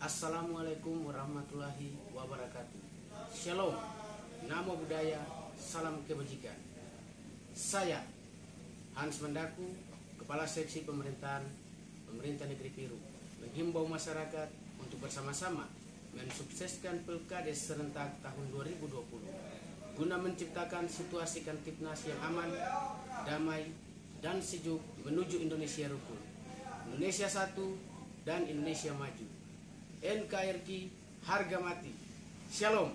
Assalamualaikum warahmatullahi wabarakatuh. Shalom, namo budaya, salam kebajikan. Saya Hans Mendaku, Kepala Seksi Pemerintahan Pemerintah Negeri Piru, menghimbau masyarakat untuk bersama-sama mensukseskan Pilkades serentak tahun 2020 guna menciptakan situasi Kantipnas yang aman, damai, dan sejuk menuju Indonesia rukun. Indonesia satu dan Indonesia maju. NKRI harga mati. Shalom.